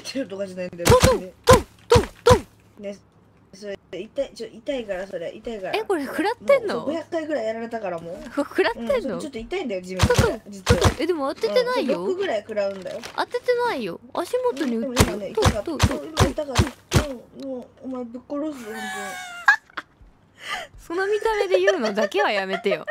れてるとかじゃないんだよトントントントン。ねそれ痛いちょ痛いからそれ痛いからえこれ食らってんの？五百500回ぐらいやられたからもう。食らってんの？ちょっと痛いんだよ地面。トントンえでも当ててないうん、6ぐらい食らうんだよ。当ててないよ。足元に打ってるねかトントントン。今痛かった。もうお前ぶっ殺す本 その見た目で言うのだけはやめてよ。